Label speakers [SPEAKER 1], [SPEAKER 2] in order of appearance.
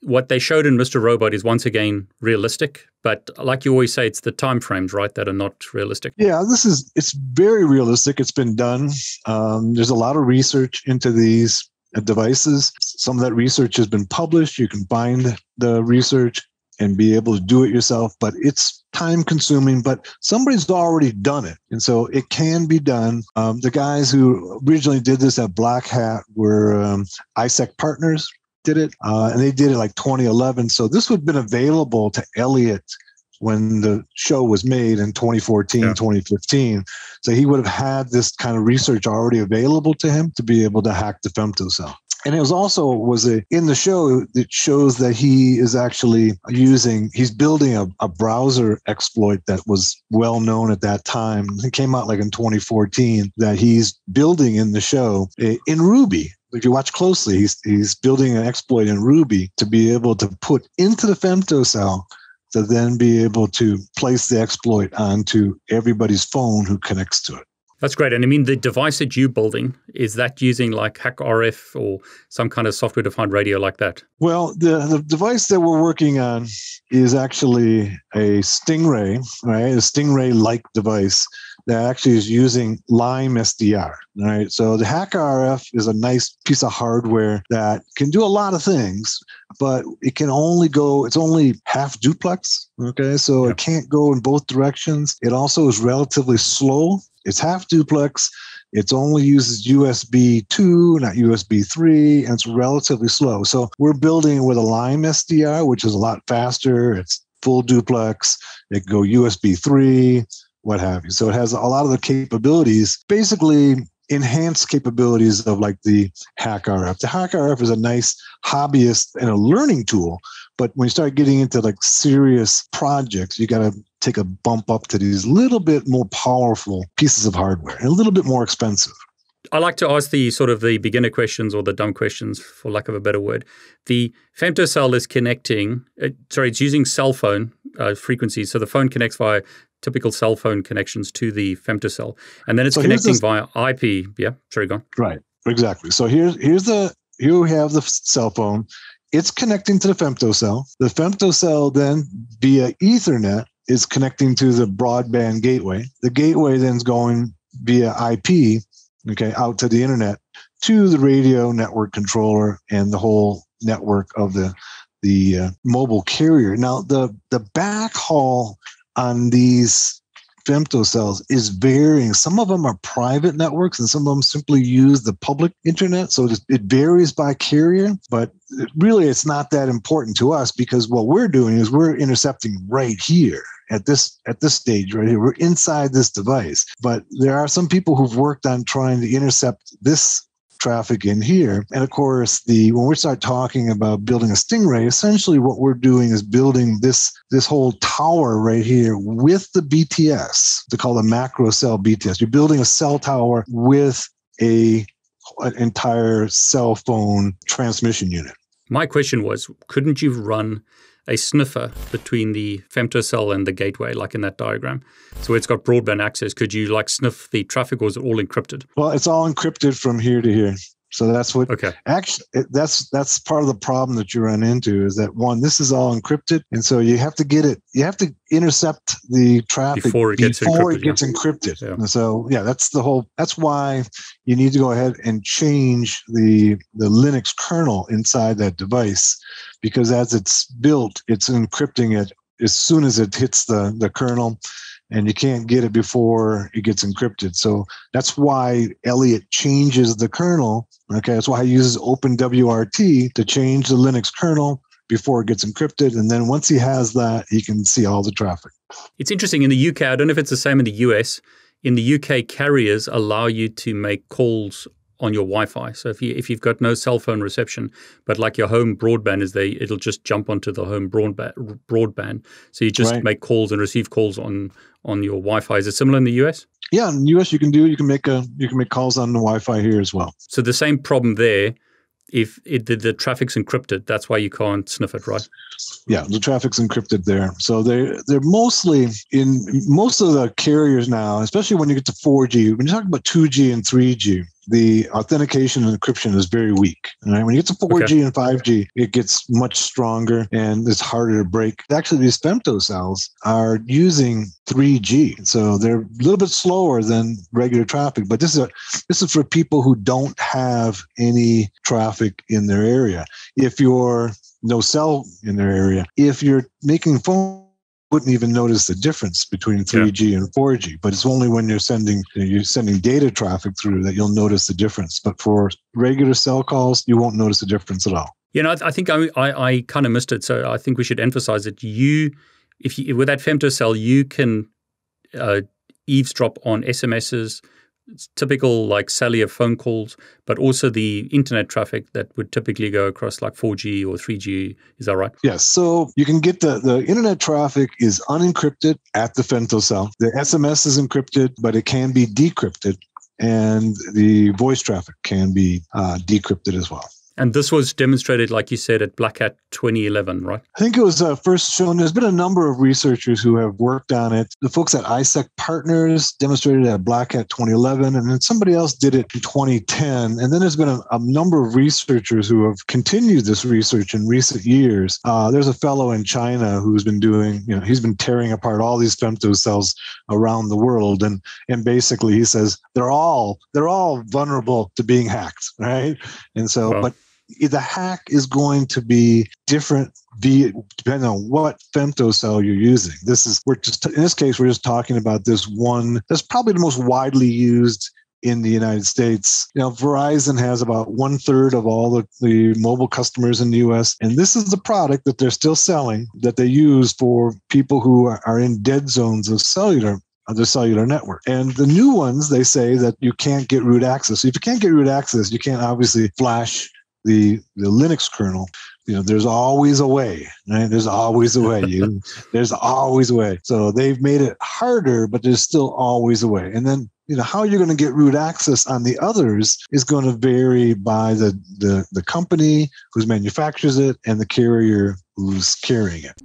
[SPEAKER 1] what they showed in Mr. Robot is once again realistic, but like you always say, it's the time frames, right, that are not realistic.
[SPEAKER 2] Yeah, this is it's very realistic. It's been done. Um, there's a lot of research into these devices. Some of that research has been published. You can find the research and be able to do it yourself, but it's time consuming, but somebody's already done it. And so it can be done. Um, the guys who originally did this at Black Hat were um, ISEC partners, did it, uh, and they did it like 2011. So this would have been available to Elliot when the show was made in 2014, yeah. 2015. So he would have had this kind of research already available to him to be able to hack the femto cell. and it was also was a in the show it shows that he is actually using he's building a, a browser exploit that was well known at that time it came out like in 2014 that he's building in the show eh, in ruby if you watch closely he's he's building an exploit in ruby to be able to put into the femtocell to then be able to place the exploit onto everybody's phone who connects to it
[SPEAKER 1] that's great. And I mean, the device that you're building, is that using like HackRF or some kind of software defined radio like that?
[SPEAKER 2] Well, the, the device that we're working on is actually a Stingray, right? A Stingray like device that actually is using Lime SDR, right? So the HackRF is a nice piece of hardware that can do a lot of things, but it can only go, it's only half duplex, okay? So it can't go in both directions. It also is relatively slow it's half duplex. It only uses USB 2, not USB 3, and it's relatively slow. So we're building with a Lime SDR, which is a lot faster. It's full duplex. It can go USB 3, what have you. So it has a lot of the capabilities. Basically, enhanced capabilities of like the HackRF. The HackRF is a nice hobbyist and a learning tool, but when you start getting into like serious projects, you got to take a bump up to these little bit more powerful pieces of hardware and a little bit more expensive.
[SPEAKER 1] I like to ask the sort of the beginner questions or the dumb questions, for lack of a better word. The femtocell is connecting, uh, sorry, it's using cell phone uh, frequencies. So the phone connects via typical cell phone connections to the femtocell, and then it's so connecting via IP. Yeah, sorry, go on.
[SPEAKER 2] Right, exactly. So here's here's the here we have the cell phone. It's connecting to the femtocell. The femtocell then via Ethernet is connecting to the broadband gateway. The gateway then is going via IP, okay, out to the internet to the radio network controller and the whole network of the the uh, mobile carrier. Now the the backhaul on these femtocells is varying. Some of them are private networks and some of them simply use the public internet. So it varies by carrier, but really it's not that important to us because what we're doing is we're intercepting right here at this at this stage right here we're inside this device but there are some people who've worked on trying to intercept this traffic in here. And of course, the when we start talking about building a stingray, essentially what we're doing is building this this whole tower right here with the BTS. They call the macro cell BTS. You're building a cell tower with a an entire cell phone transmission unit.
[SPEAKER 1] My question was, couldn't you run a sniffer between the femtocell and the gateway, like in that diagram. So it's got broadband access. Could you like sniff the traffic, or is it all encrypted?
[SPEAKER 2] Well, it's all encrypted from here to here. So that's what
[SPEAKER 1] okay.
[SPEAKER 2] Actually, that's that's part of the problem that you run into is that one, this is all encrypted, and so you have to get it. You have to intercept the traffic
[SPEAKER 1] before it gets
[SPEAKER 2] before
[SPEAKER 1] encrypted.
[SPEAKER 2] It gets
[SPEAKER 1] yeah.
[SPEAKER 2] encrypted. Yeah. And so yeah, that's the whole. That's why you need to go ahead and change the the Linux kernel inside that device, because as it's built, it's encrypting it as soon as it hits the the kernel and you can't get it before it gets encrypted. So that's why Elliot changes the kernel. Okay, that's why he uses OpenWRT to change the Linux kernel before it gets encrypted. And then once he has that, he can see all the traffic.
[SPEAKER 1] It's interesting in the UK. I don't know if it's the same in the US. In the UK, carriers allow you to make calls on your Wi-Fi. So if you if you've got no cell phone reception, but like your home broadband is there, it'll just jump onto the home broadband. Broadband. So you just right. make calls and receive calls on on your Wi-Fi. Is it similar in the US?
[SPEAKER 2] Yeah, in the US you can do you can make a you can make calls on the Wi-Fi here as well.
[SPEAKER 1] So the same problem there. If it, the, the traffic's encrypted, that's why you can't sniff it, right?
[SPEAKER 2] Yeah, the traffic's encrypted there. So they they're mostly in most of the carriers now, especially when you get to 4G. When you talk about 2G and 3G, the authentication and encryption is very weak. Right? When you get to 4G okay. and 5G, it gets much stronger and it's harder to break. Actually, these femtocells are using 3G, so they're a little bit slower than regular traffic. But this is a, this is for people who don't have any traffic in their area. If you're no cell in their area, if you're making phone wouldn't even notice the difference between 3G yeah. and 4G. But it's only when you're sending you're sending data traffic through that you'll notice the difference. But for regular cell calls, you won't notice the difference at all.
[SPEAKER 1] You know, I, I think I, I, I kind of missed it. So I think we should emphasize that you, if you, with that femtocell, you can uh, eavesdrop on SMSs, typical like cellular phone calls, but also the internet traffic that would typically go across like 4G or 3G. Is that right?
[SPEAKER 2] Yes. So you can get the, the internet traffic is unencrypted at the femtocell. The SMS is encrypted, but it can be decrypted. And the voice traffic can be uh, decrypted as well.
[SPEAKER 1] And this was demonstrated, like you said, at Black Hat 2011, right?
[SPEAKER 2] I think it was uh, first shown. There's been a number of researchers who have worked on it. The folks at ISEC Partners demonstrated it at Black Hat 2011, and then somebody else did it in 2010. And then there's been a, a number of researchers who have continued this research in recent years. Uh, there's a fellow in China who's been doing, you know, he's been tearing apart all these femtocells around the world, and and basically he says they're all they're all vulnerable to being hacked, right? And so, wow. but the hack is going to be different via depending on what femtocell you're using. This is we're just in this case we're just talking about this one that's probably the most widely used in the United States. You Verizon has about one third of all the, the mobile customers in the US. And this is the product that they're still selling that they use for people who are, in dead zones of cellular the cellular network. And the new ones, they say that you can't get root access. If you can't get root access, you can't obviously flash the the Linux kernel, you know, there's always a way, right? There's always a way. You, there's always a way. So they've made it harder, but there's still always a way. And then, you know, how you're going to get root access on the others is going to vary by the the the company who manufactures it and the carrier who's carrying it.